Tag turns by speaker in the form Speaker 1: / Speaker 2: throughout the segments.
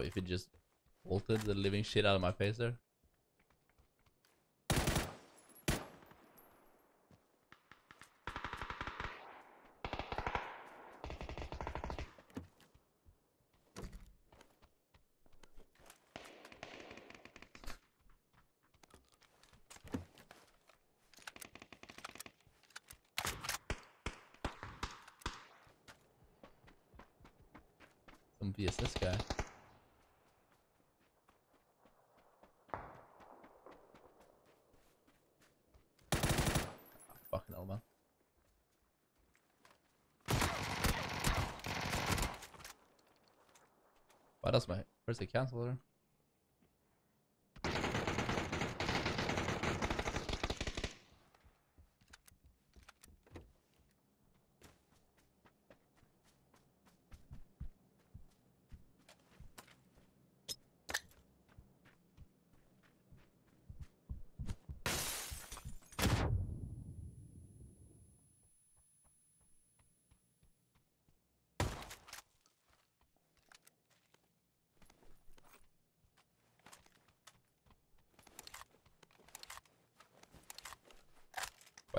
Speaker 1: If it just bolted the living shit out of my face there. Some VSS guy. Ah, fucking hell, man. Why does my first hit cancel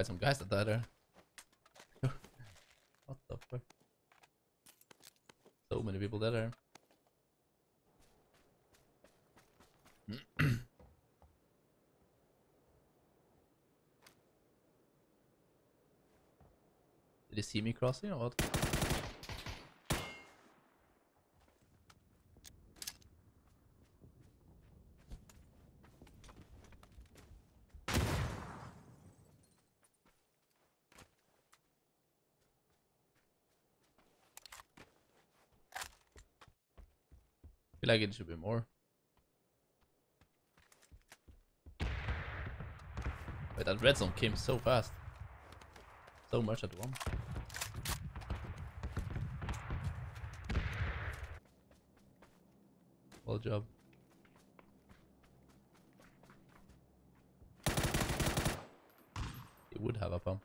Speaker 1: Quite some guys that died there. what the fuck? So many people dead there. Did he see me crossing or what? Feel like it should be more. Wait, that red zone came so fast. So much at once. Well job. It would have a pump.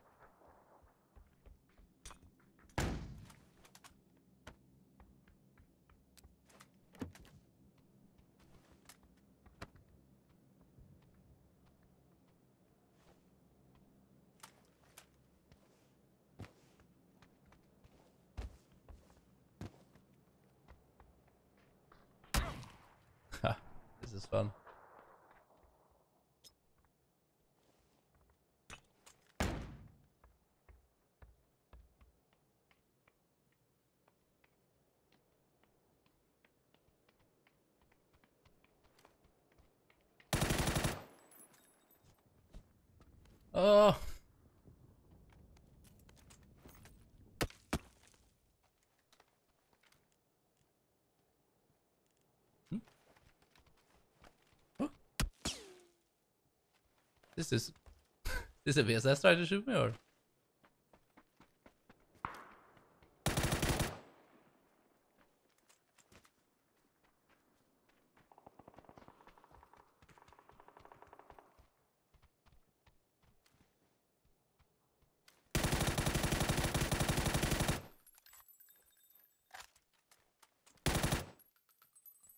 Speaker 1: Ha, this is fun. Oh. This is this a VSS trying to shoot me or?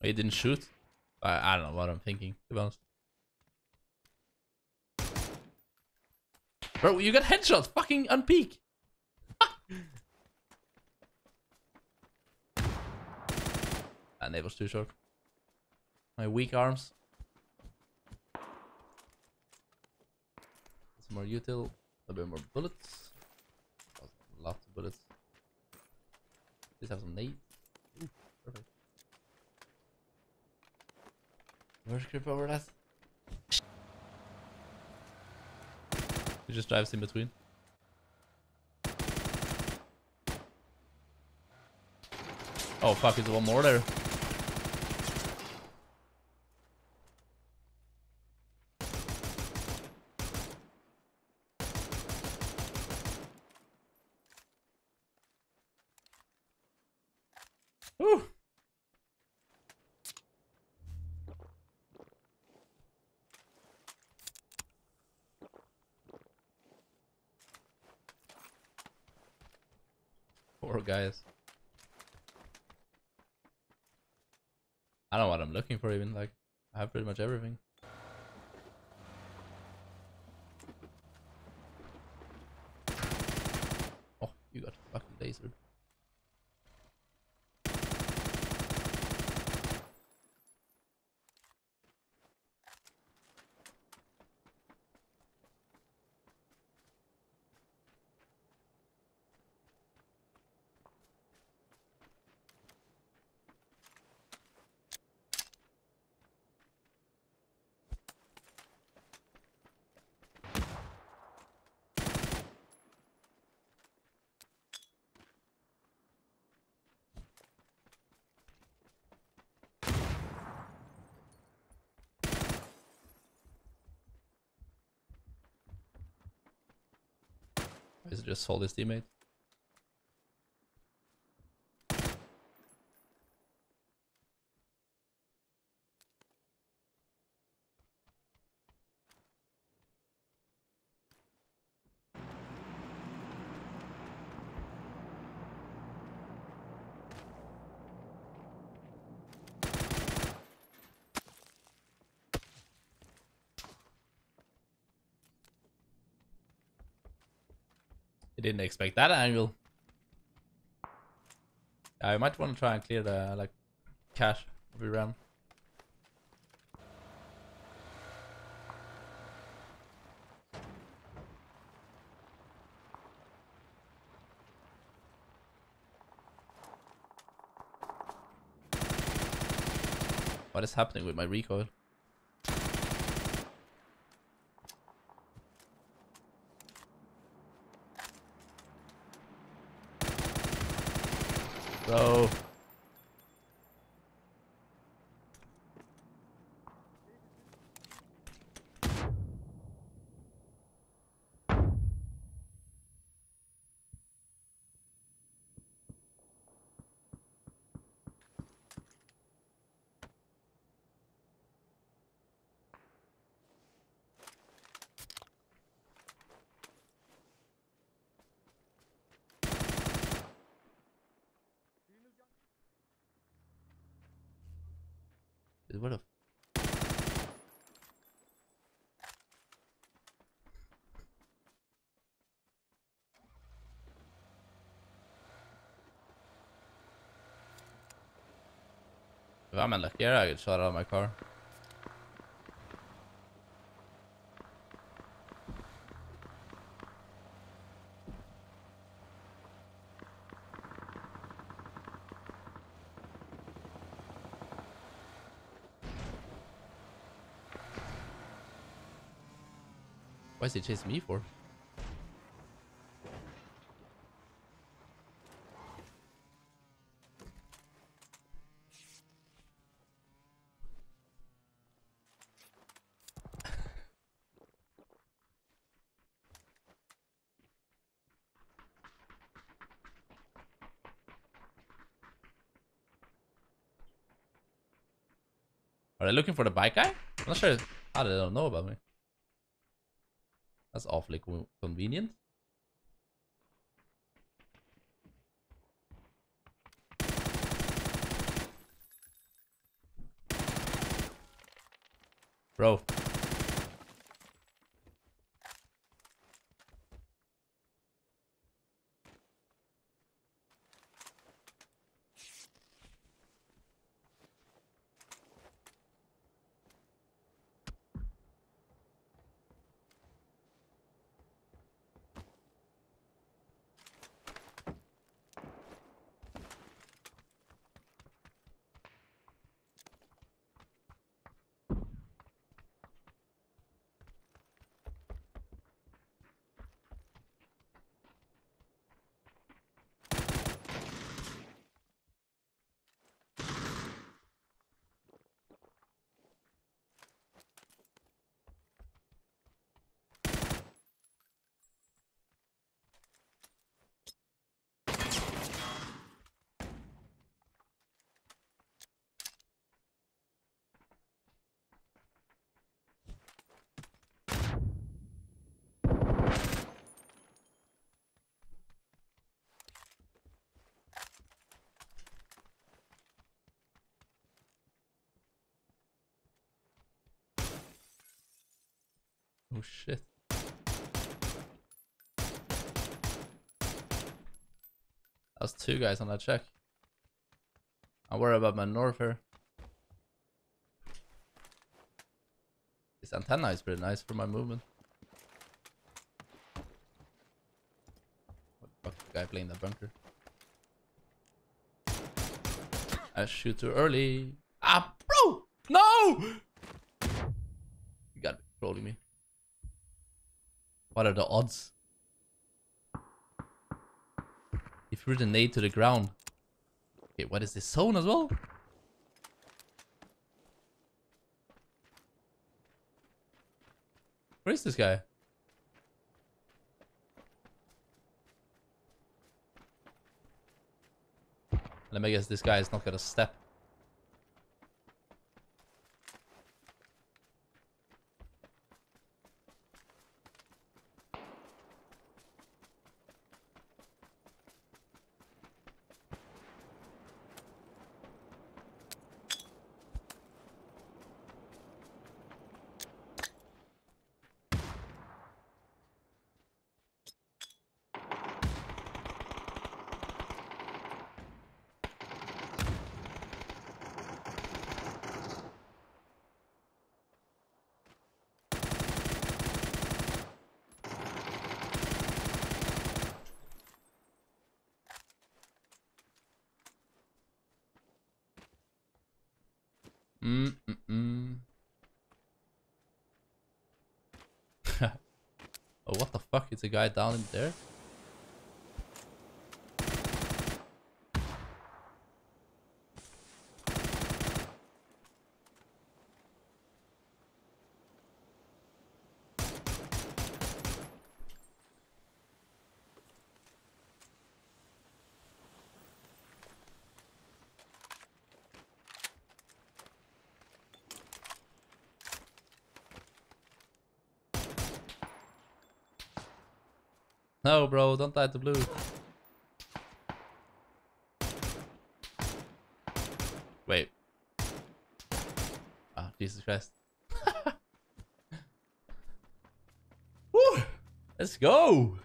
Speaker 1: He didn't shoot. I I don't know what I'm thinking. To be honest. Bro, you got headshots. Fucking unpeak. that nade was too short. My weak arms. Some more util. A bit more bullets. Lots of bullets. These have some nades. Ooh, perfect. Where's grip over that? He just drives in between. Oh fuck, is one more there? Poor guys. I I don't know what I'm looking for even. Like, I have pretty much everything. Oh, you got fucking lasered. Or is it just hold his teammate? I didn't expect that angle. I might want to try and clear the like cache every round. What is happening with my recoil? So Bro. What a If I'm unlucky, I get shot out of my car. Why is he chasing me for? Are they looking for the bike guy? I'm not sure how they don't know about me. That's awfully co convenient. Bro. Oh shit. That's two guys on that check. I worry about my north here. This antenna is pretty nice for my movement. What the fuck guy playing that bunker? I shoot too early. Ah, bro! No! You gotta be trolling me. What are the odds? He threw the nade to the ground. Okay, what is this zone as well? Where is this guy? Let me guess this guy is not gonna step. Mm mm oh, what the fuck? Is a guy down in there? No, bro, don't die to blue. Wait. Ah, Jesus Christ. Woo! Let's go!